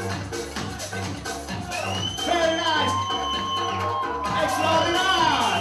Very nice. Extraordinary.